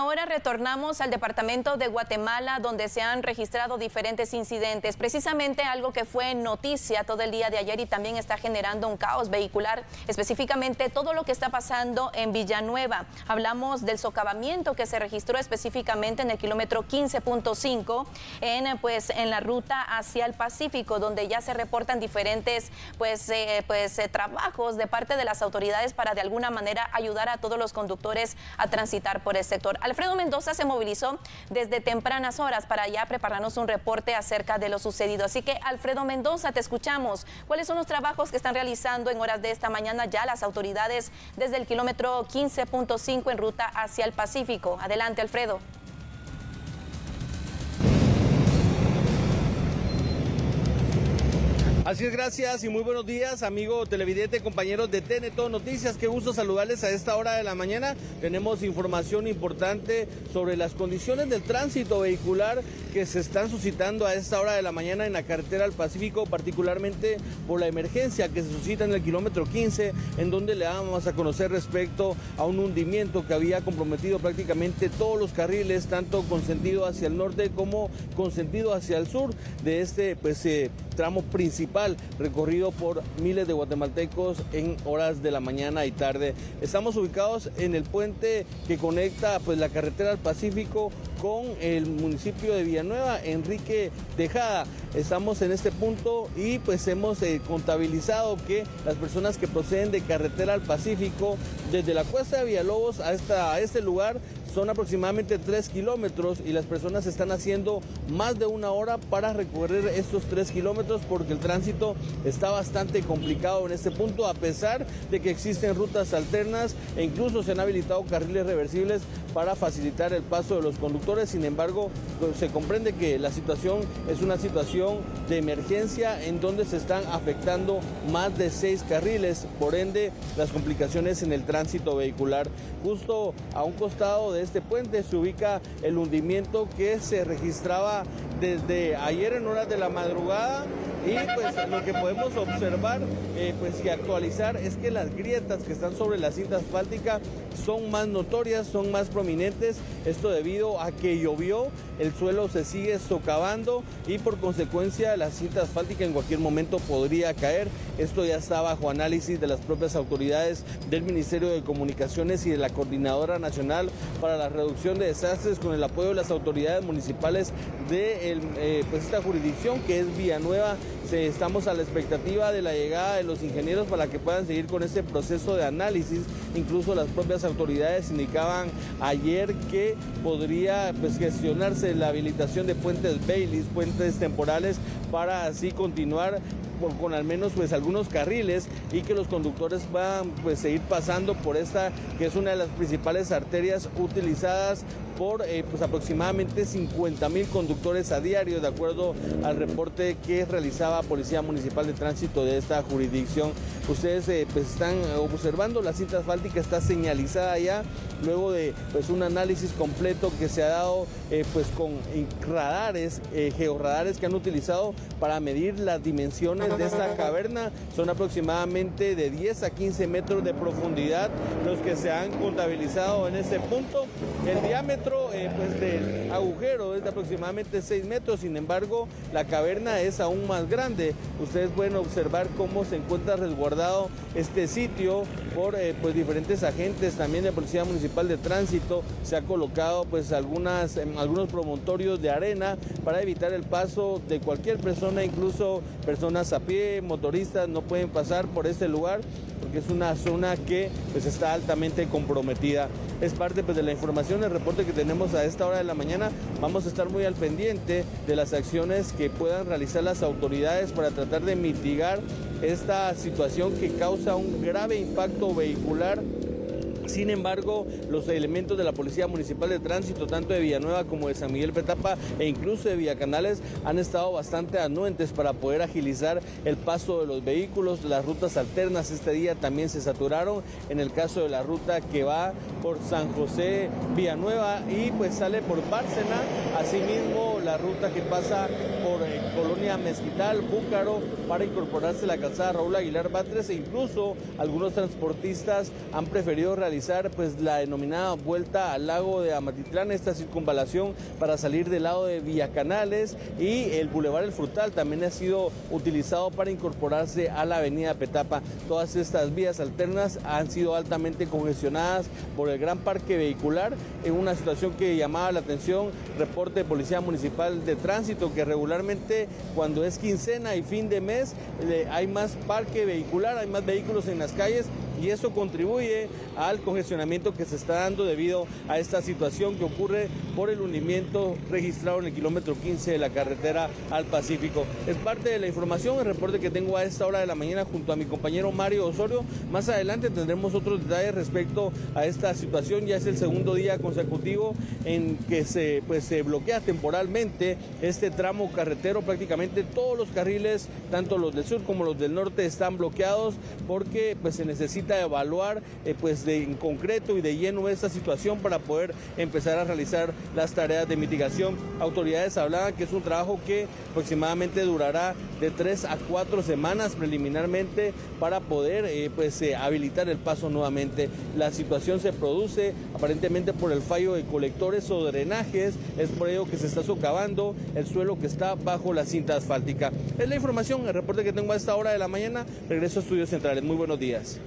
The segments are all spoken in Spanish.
Ahora retornamos al departamento de Guatemala donde se han registrado diferentes incidentes, precisamente algo que fue noticia todo el día de ayer y también está generando un caos vehicular, específicamente todo lo que está pasando en Villanueva. Hablamos del socavamiento que se registró específicamente en el kilómetro 15.5 en pues en la ruta hacia el Pacífico donde ya se reportan diferentes pues eh, pues eh, trabajos de parte de las autoridades para de alguna manera ayudar a todos los conductores a transitar por el sector. Alfredo Mendoza se movilizó desde tempranas horas para ya prepararnos un reporte acerca de lo sucedido. Así que, Alfredo Mendoza, te escuchamos. ¿Cuáles son los trabajos que están realizando en horas de esta mañana ya las autoridades desde el kilómetro 15.5 en ruta hacia el Pacífico? Adelante, Alfredo. Así es, gracias y muy buenos días, amigo televidente, compañeros de TNT Noticias. Qué gusto saludarles a esta hora de la mañana. Tenemos información importante sobre las condiciones del tránsito vehicular que se están suscitando a esta hora de la mañana en la carretera al Pacífico, particularmente por la emergencia que se suscita en el kilómetro 15, en donde le vamos a conocer respecto a un hundimiento que había comprometido prácticamente todos los carriles, tanto con sentido hacia el norte como con sentido hacia el sur de este pues, eh, tramo principal recorrido por miles de guatemaltecos en horas de la mañana y tarde. Estamos ubicados en el puente que conecta pues, la carretera al Pacífico con el municipio de Villanueva, Enrique Tejada. Estamos en este punto y pues hemos eh, contabilizado que las personas que proceden de carretera al Pacífico, desde la cuesta de Villalobos hasta este lugar, son aproximadamente 3 kilómetros y las personas están haciendo más de una hora para recorrer estos 3 kilómetros porque el tránsito está bastante complicado en este punto a pesar de que existen rutas alternas e incluso se han habilitado carriles reversibles para facilitar el paso de los conductores. Sin embargo, pues, se comprende que la situación es una situación de emergencia en donde se están afectando más de seis carriles, por ende las complicaciones en el tránsito vehicular. Justo a un costado de este puente se ubica el hundimiento que se registraba desde ayer en horas de la madrugada y pues lo que podemos observar eh, pues y actualizar es que las grietas que están sobre la cinta asfáltica son más notorias, son más prominentes, esto debido a que llovió, el suelo se sigue socavando y por consecuencia la cinta asfáltica en cualquier momento podría caer. Esto ya está bajo análisis de las propias autoridades del Ministerio de Comunicaciones y de la Coordinadora Nacional para la Reducción de Desastres con el apoyo de las autoridades municipales de eh, pues esta jurisdicción que es Villanueva estamos a la expectativa de la llegada de los ingenieros para que puedan seguir con este proceso de análisis. Incluso las propias autoridades indicaban ayer que podría pues, gestionarse la habilitación de puentes Baileys, puentes temporales, para así continuar con al menos pues algunos carriles y que los conductores puedan pues seguir pasando por esta que es una de las principales arterias utilizadas por eh, pues aproximadamente 50 mil conductores a diario, de acuerdo al reporte que realizaba Policía Municipal de Tránsito de esta jurisdicción. Ustedes eh, pues están observando, la cinta asfáltica está señalizada ya, luego de pues un análisis completo que se ha dado eh, pues con radares, georradares que han utilizado para medir las dimensiones de esta caverna. Son aproximadamente de 10 a 15 metros de profundidad los que se han contabilizado en este punto. El diámetro eh, pues, del agujero es de aproximadamente 6 metros, sin embargo la caverna es aún más grande. Ustedes pueden observar cómo se encuentra resguardado este sitio por eh, pues, diferentes agentes también de Policía Municipal de Tránsito. Se ha colocado pues algunas, em, algunos promontorios de arena para evitar el paso de cualquier persona, incluso personas a pie, motoristas, no pueden pasar por este lugar porque es una zona que pues, está altamente comprometida. Es parte pues, de la información, el reporte que tenemos a esta hora de la mañana. Vamos a estar muy al pendiente de las acciones que puedan realizar las autoridades para tratar de mitigar esta situación que causa un grave impacto vehicular sin embargo, los elementos de la Policía Municipal de Tránsito, tanto de Villanueva como de San Miguel Petapa e incluso de Villacanales, han estado bastante anuentes para poder agilizar el paso de los vehículos. Las rutas alternas este día también se saturaron. En el caso de la ruta que va por San José, Villanueva y pues sale por Bárcena. Asimismo, la ruta que pasa por eh, Colonia Mezquital, Búcaro, para incorporarse a la calzada Raúl Aguilar Batres e incluso algunos transportistas han preferido realizar pues la denominada vuelta al lago de Amatitlán, esta circunvalación para salir del lado de Villacanales y el Boulevard El Frutal también ha sido utilizado para incorporarse a la avenida Petapa. Todas estas vías alternas han sido altamente congestionadas por el gran parque vehicular en una situación que llamaba la atención, reporte de Policía Municipal de Tránsito que regularmente cuando es quincena y fin de mes hay más parque vehicular, hay más vehículos en las calles y eso contribuye al congestionamiento que se está dando debido a esta situación que ocurre por el hundimiento registrado en el kilómetro 15 de la carretera al Pacífico. Es parte de la información, el reporte que tengo a esta hora de la mañana junto a mi compañero Mario Osorio. Más adelante tendremos otros detalles respecto a esta situación. Ya es el segundo día consecutivo en que se, pues, se bloquea temporalmente este tramo carretero. Prácticamente todos los carriles, tanto los del sur como los del norte, están bloqueados porque pues, se necesita evaluar eh, pues de, en concreto y de lleno esta situación para poder empezar a realizar las tareas de mitigación. Autoridades hablaban que es un trabajo que aproximadamente durará de tres a cuatro semanas preliminarmente para poder eh, pues eh, habilitar el paso nuevamente. La situación se produce aparentemente por el fallo de colectores o drenajes, es por ello que se está socavando el suelo que está bajo la cinta asfáltica. Es la información, el reporte que tengo a esta hora de la mañana. Regreso a Estudios Centrales. Muy buenos días.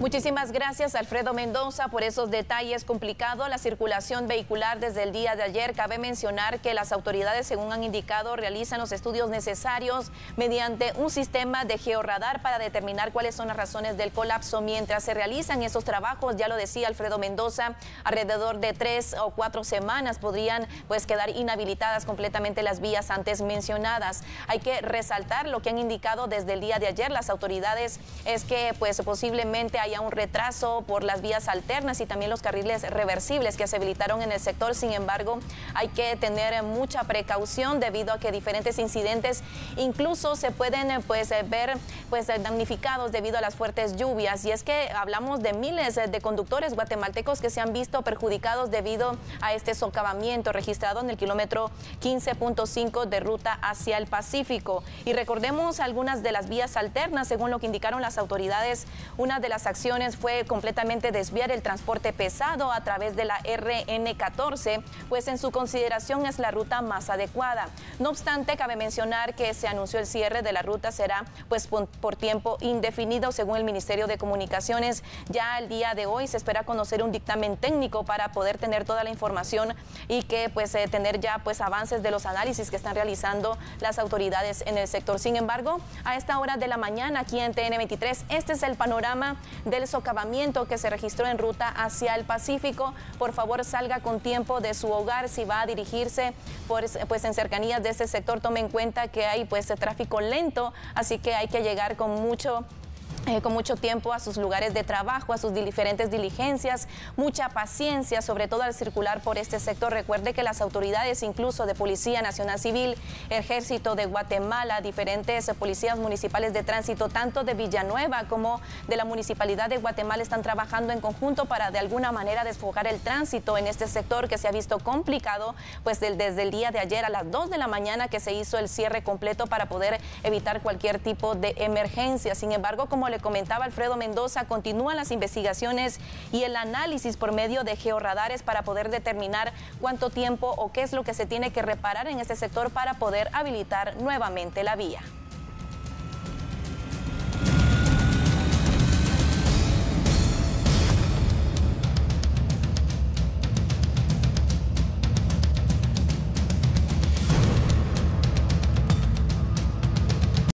Muchísimas gracias Alfredo Mendoza por esos detalles complicados. La circulación vehicular desde el día de ayer. Cabe mencionar que las autoridades, según han indicado, realizan los estudios necesarios mediante un sistema de georradar para determinar cuáles son las razones del colapso. Mientras se realizan esos trabajos, ya lo decía Alfredo Mendoza, alrededor de tres o cuatro semanas podrían pues quedar inhabilitadas completamente las vías antes mencionadas. Hay que resaltar lo que han indicado desde el día de ayer las autoridades es que pues posiblemente haya un retraso por las vías alternas y también los carriles reversibles que se habilitaron en el sector. Sin embargo, hay que tener mucha precaución debido a que diferentes incidentes incluso se pueden pues, ver pues, damnificados debido a las fuertes lluvias. Y es que hablamos de miles de conductores guatemaltecos que se han visto perjudicados debido a este socavamiento registrado en el kilómetro 15.5 de ruta hacia el Pacífico. Y recordemos algunas de las vías alternas, según lo que indicaron las autoridades, una de las acciones fue completamente desviar el transporte pesado a través de la RN14, pues en su consideración es la ruta más adecuada. No obstante, cabe mencionar que se anunció el cierre de la ruta será pues por, tiempo indefinido según el Ministerio de Comunicaciones. Ya el día de hoy se espera conocer un dictamen técnico para poder tener toda la información y que pues eh, tener ya pues avances de los análisis que están realizando las autoridades en el sector. Sin embargo, a esta hora de la mañana aquí en TN23, este es el panorama del socavamiento que se registró en ruta hacia el Pacífico. Por favor, salga con tiempo de su hogar si va a dirigirse pues en cercanías de este sector. Tome en cuenta que hay pues tráfico lento, así que hay que llegar con mucho eh, con mucho tiempo a sus lugares de trabajo, a sus diferentes diligencias, mucha paciencia, sobre todo al circular por este sector. Recuerde que las autoridades, incluso de Policía Nacional Civil, Ejército de Guatemala, diferentes policías municipales de tránsito, tanto de Villanueva como de la Municipalidad de Guatemala, están trabajando en conjunto para de alguna manera desfogar el tránsito en este sector que se ha visto complicado, pues desde el día de ayer a las 2 de la mañana que se hizo el cierre completo para poder evitar cualquier tipo de emergencia. Sin embargo, como le comentaba Alfredo Mendoza, continúan las investigaciones y el análisis por medio de georradares para poder determinar cuánto tiempo o qué es lo que se tiene que reparar en este sector para poder habilitar nuevamente la vía.